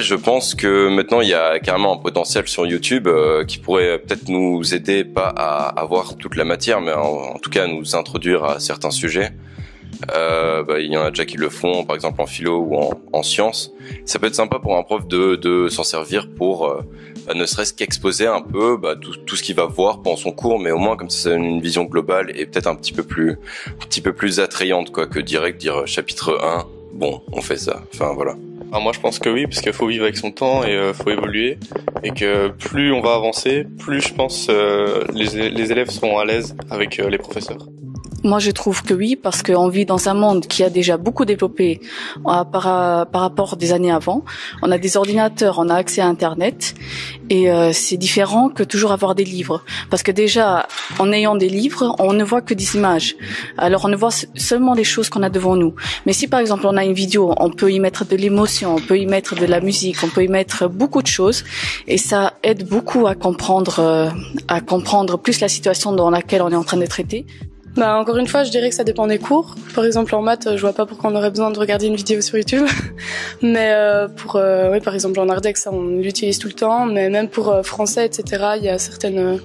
Je pense que maintenant il y a carrément un potentiel sur YouTube euh, qui pourrait peut-être nous aider pas à avoir toute la matière, mais en, tout cas à nous introduire à certains sujets. Euh, bah, il y en a déjà qui le font, par exemple en philo ou en, en sciences. Ça peut être sympa pour un prof de, de s'en servir pour euh, bah, ne serait-ce qu'exposer un peu bah, tout, tout, ce qu'il va voir pendant son cours, mais au moins comme ça, ça une vision globale et peut-être un petit peu plus, un petit peu plus attrayante quoi que direct dire chapitre 1. Bon, on fait ça. Enfin voilà. Moi je pense que oui, parce qu'il faut vivre avec son temps et euh, faut évoluer, et que plus on va avancer, plus je pense euh, les, les élèves seront à l'aise avec euh, les professeurs. Moi, je trouve que oui, parce qu'on vit dans un monde qui a déjà beaucoup développé euh, par, par rapport des années avant. On a des ordinateurs, on a accès à Internet, et euh, c'est différent que toujours avoir des livres. Parce que déjà, en ayant des livres, on ne voit que des images. Alors, on ne voit seulement les choses qu'on a devant nous. Mais si, par exemple, on a une vidéo, on peut y mettre de l'émotion, on peut y mettre de la musique, on peut y mettre beaucoup de choses, et ça aide beaucoup à comprendre, euh, à comprendre plus la situation dans laquelle on est en train de traiter. Bah encore une fois, je dirais que ça dépend des cours. Par exemple en maths, je vois pas pourquoi on aurait besoin de regarder une vidéo sur YouTube. mais euh, pour, euh, oui, par exemple en Ardex, on l'utilise tout le temps. Mais même pour euh, français, etc., il y a certaines,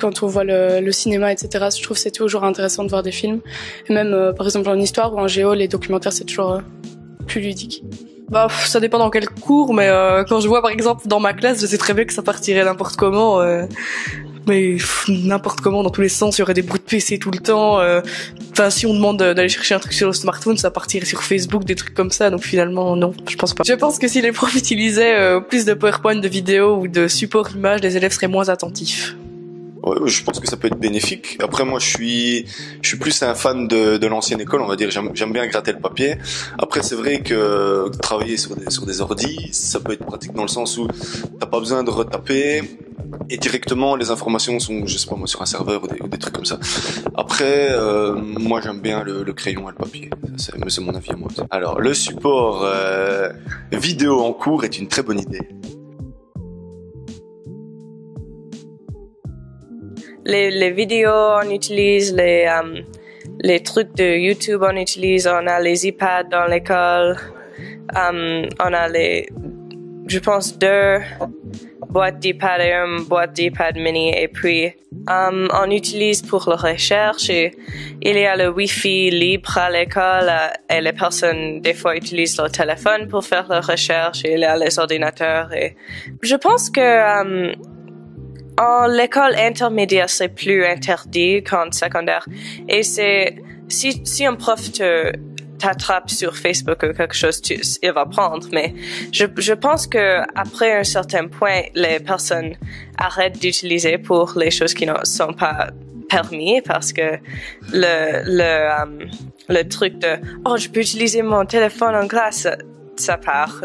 quand on voit le, cinéma, etc., je trouve c'est toujours intéressant de voir des films. Et même par exemple en histoire ou en géo, les documentaires c'est toujours plus ludique. Bah, ça dépend dans quel cours, mais quand je vois par exemple dans ma classe, je sais très bien que ça partirait n'importe comment mais n'importe comment dans tous les sens il y aurait des bruits de PC tout le temps euh, enfin si on demande d'aller chercher un truc sur le smartphone ça partirait sur Facebook des trucs comme ça donc finalement non je pense pas je pense que si les profs utilisaient euh, plus de PowerPoint de vidéos ou de support image les élèves seraient moins attentifs je pense que ça peut être bénéfique. Après, moi, je suis, je suis plus un fan de, de l'ancienne école, on va dire. J'aime bien gratter le papier. Après, c'est vrai que travailler sur des, sur des ordis, ça peut être pratique dans le sens où t'as pas besoin de retaper et directement les informations sont, je sais pas moi, sur un serveur ou des, trucs comme ça. Après, euh, moi, j'aime bien le, crayon et le papier. C'est mon avis à moi. Alors, le support euh, vidéo en cours est une très bonne idée. les, vidéos, on utilise les, um, les trucs de YouTube, on utilise, on a les iPads dans l'école, on a les, je pense, deux boîtes d'iPad une boîte d'iPad mini et puis um, on utilise pour la recherche et il y a le Wi-Fi libre à l'école et les personnes des fois utilisent leur téléphone pour faire la recherche et il y a les ordinateurs et je pense que um, en l'école intermédiaire, c'est plus interdit qu'en secondaire. Et c'est, si, si un prof te, t'attrape sur Facebook ou quelque chose, tu, il va prendre. Mais je, je pense que après un certain point, les personnes arrêtent d'utiliser pour les choses qui ne sont pas permis parce que le, le, um, le truc de, oh, je peux utiliser mon téléphone en classe, ça part